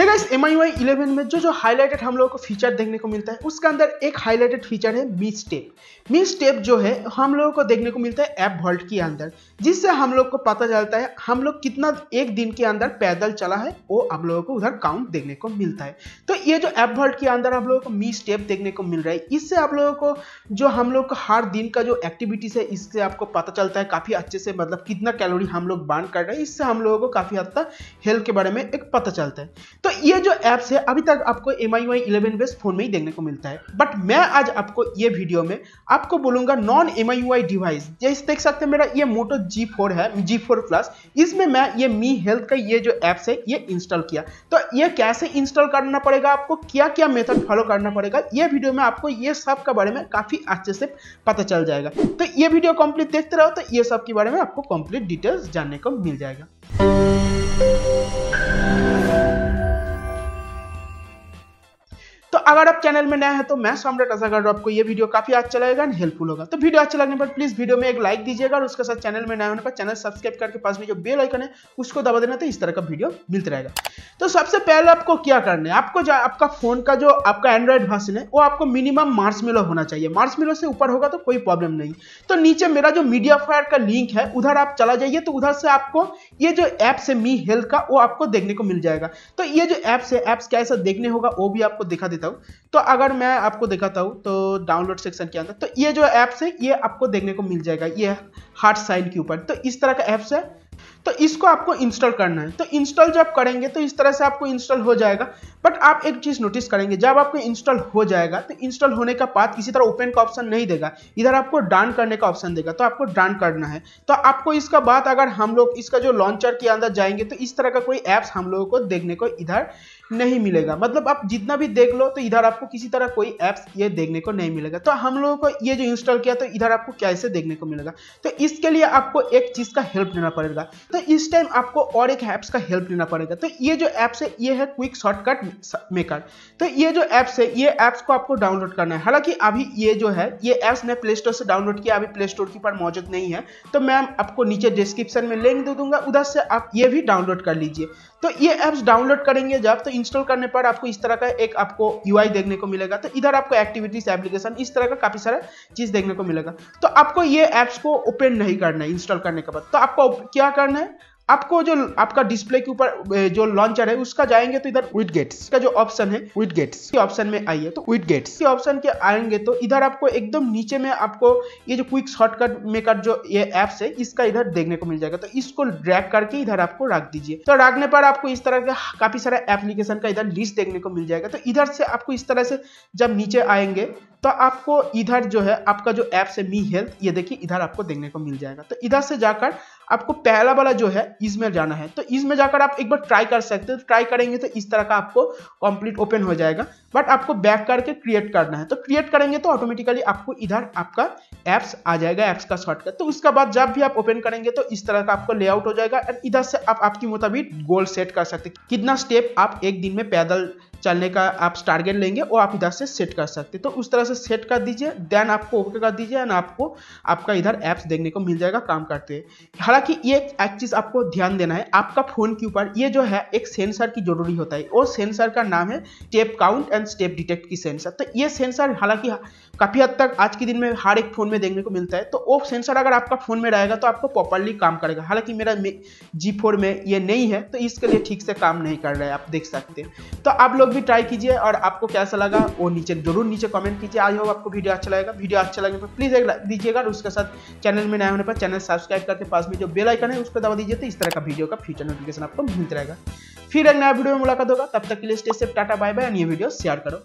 है guys M I Y eleven में जो जो हाईलाइटेड हम लोगों को फीचर देखने को मिलता है, उसके अंदर एक हाईलाइटेड फीचर है मी स्टेप मी स्टेप जो है, हम लोगों को देखने को मिलता है ऐप वॉल्ट के अंदर, जिससे हम लोग को पता चलता है हम लोग कितना एक दिन के अंदर पैदल चला है वो हम लोगों को उधर काउंट देखने को मिलता है। तो ये जो ऐप वॉल्ट के अंदर हम लोगों को मी स्टेप देखने को मिल रहा है, इससे आप लोगों को जो हम लोग का हर दिन का जो एक्टिविटीज़ है, इससे आपको पता चलता है काफ़ी अच्छे से मतलब कितना कैलोरी हम लोग बार्न कर रहे हैं, इससे हम लोगों को काफ़ी हद तक हेल्थ के बारे में एक पता चलता है। तो ये जो ऐप्स है, अभी तक आपको M I Y eleven base phone में ही देखने को मिलता है। बट मैं आज आपको ये वीडियो में आपको बोलूँगा non M I Y device जैसे देख सकते हैं मेरा ये मोटो जी फोर है जी फोर प्लस इसमें मैं ये मी हेल्थ का ये जो ऐप्स है, ये इंस्टॉल किया। तो ये कैसे इंस्टॉल करना पड़ेगा आपको क्या क्या मेथड फॉलो करना पड़ेगा, ये वीडियो में आपको ये सब के बारे में काफ़ी अच्छे से पता चल जाएगा। तो ये वीडियो कंप्लीट देखते रहो तो ये सब के बारे में आपको कंप्लीट डिटेल्स जानने को मिल जाएगा। अगर आप चैनल में नए हैं तो मैं सम्राट आशा कर आपको ये वीडियो काफ़ी अच्छा लगेगा एंड हेल्पफुल होगा। तो वीडियो अच्छा लगने पर प्लीज़ वीडियो में एक लाइक दीजिएगा और उसके साथ चैनल में नए होने पर चैनल सब्सक्राइब करके पास में जो बेल आइकन है, उसको दबा देना तो इस तरह का वीडियो मिलता रहेगा। तो सबसे पहले आपको क्या करना है? आपको आपका फ़ोन का जो आपका एंड्रॉइड वर्जन है, वो आपको मिनिमम मार्स मिलो होना चाहिए। मार्स मिलो से ऊपर होगा तो कोई प्रॉब्लम नहीं। तो नीचे मेरा जो मीडिया फायर का लिंक है, उधर आप चला जाइए तो उधर से आपको ये जो ऐप्स है मी हेल्थ का, वो आपको देखने को मिल जाएगा। तो ये जो ऐप्स है ऐप्स कैसा देखने होगा, वो भी आपको दिखा देता हूँ। तो अगर मैं आपको दिखाता हूँ तो डाउनलोड सेक्शन के अंदर तो ये जो ऐप्स है, ये आपको देखने को मिल जाएगा, ये हार्ट साइन के ऊपर। तो इस तरह का ऐप्स है तो इसको आपको इंस्टॉल करना है। तो इंस्टॉल जब करेंगे तो इस तरह से आपको इंस्टॉल हो जाएगा। बट आप एक चीज़ नोटिस करेंगे, जब आपको इंस्टॉल हो जाएगा तो इंस्टॉल होने का बाद किसी तरह ओपन का ऑप्शन नहीं देगा। इधर आपको डान करने का ऑप्शन देगा तो आपको डान करना है। तो आपको इसका बाद अगर हम लोग इसका जो लॉन्चर के अंदर जाएँगे तो इस तरह का कोई ऐप्स हम लोगों को देखने को इधर नहीं मिलेगा। मतलब आप जितना भी देख लो तो इधर आपको किसी तरह कोई ऐप्स ये देखने को नहीं मिलेगा। तो हम लोगों को ये जो इंस्टॉल किया तो इधर आपको कैसे देखने को मिलेगा? तो इसके लिए आपको एक चीज़ का हेल्प लेना पड़ेगा। तो इस टाइम आपको और एक ऐप्स का हेल्प लेना पड़ेगा। तो ये जो ऐप्स है, ये है क्विक शॉर्टकट मेकर तो ये जो ऐप्स है, ये ऐप्स को आपको डाउनलोड करना है। हालाँकि अभी ये जो है, ये ऐप्स मैं प्ले स्टोर से डाउनलोड किया, अभी प्ले स्टोर के पर मौजूद नहीं है। तो मैं आपको नीचे डिस्क्रिप्शन में लिंक दे दूँगा। उधर से आप ये भी डाउनलोड कर लीजिए। तो ये ऐप्स डाउनलोड करेंगे जब तो इंस्टॉल करने पर आपको इस तरह का एक आपको यूआई देखने को मिलेगा। तो इधर आपको एक्टिविटीज़ एप्लीकेशन इस तरह का काफ़ी सारा चीज़ देखने को मिलेगा। तो आपको ये ऐप्स को ओपन नहीं करना है इंस्टॉल करने के बाद। तो आपको क्या करना है? आपको जो, आपका डिस्प्ले के ऊपर जो लॉन्चर है, उसका जाएँगे तो इधर विद गेट्स का जो ऑप्शन है विद गेट्स के ऑप्शन में आइए तो विद गेट्स के ऑप्शन के आएँगे तो इधर आपको एकदम नीचे में आपको ये जो क्विक शॉर्टकट मेकर जो ये एप्स है, इसका इधर देखने को मिल जाएगा। तो इसको ड्रैग करके इधर आपको रख दीजिए। तो रखने पर आपको इस तरह के काफ़ी सारा एप्लीकेशन का इधर लिस्ट देखने को मिल जाएगा। तो इधर से आपको इस तरह से जब नीचे आएँगे तो आपको इधर जो है, आपका जो ऐप है मी हेल्थ ये देखिए इधर आपको देखने को मिल जाएगा। तो इधर से जाकर आपको पहला वाला जो है, इसमें जाना है। तो इसमें जाकर आप एक बार ट्राई कर सकते हो। ट्राई करेंगे तो इस तरह का आपको कंप्लीट ओपन हो जाएगा। बट आपको बैक करके क्रिएट करना है। तो क्रिएट करेंगे तो ऑटोमेटिकली आपको इधर आपका एप्स आ जाएगा एप्स का शॉर्टकट तो उसके बाद जब भी आप ओपन करेंगे तो इस तरह का आपको लेआउट हो जाएगा। एंड इधर से आप, आपकी मुताबिक गोल सेट कर सकते कितना स्टेप आप एक दिन में पैदल चलने का आप टारगेट लेंगे, वो आप इधर से सेट कर सकते तो उस तरह से सेट कर दीजिए देन आपको ओके कर दीजिए एंड आपको, आपका इधर ऐप्स देखने को मिल जाएगा, काम करते हैं हालाँकि ये एक चीज़ आपको ध्यान देना है, आपका फ़ोन के ऊपर ये जो है, एक सेंसर की ज़रूरी होता है। और सेंसर का नाम है step count and step detect की सेंसर तो ये सेंसर हालाँकि काफ़ी हद तक आज के दिन में हर एक फ़ोन में देखने को मिलता है। तो वो सेंसर अगर आपका फ़ोन में रहेगा तो आपको प्रॉपरली काम करेगा। हालाँकि मेरा जी फोर में ये नहीं है तो इसके लिए ठीक से काम नहीं कर रहा है, आप देख सकते हैं। तो आप लोग भी ट्राई कीजिए और आपको कैसा लगा, वो नीचे ज़रूर नीचे कमेंट कीजिए। आई होप आपको वीडियो अच्छा लगेगा। वीडियो अच्छा लगे पर प्लीज़ एक दीजिएगा और उसके साथ चैनल में नया होने पर चैनल सब्सक्राइब करके पास में जो बेल आइकन है, उस पर दबा दीजिए तो इस तरह का वीडियो का फ्यूचर नोटिफिकेशन आपको मिलता रहेगा। फिर एक नया वीडियो में मुलाकात होगा। तब तक के लिए stay safe tata bye bye और ये वीडियो शेयर करो।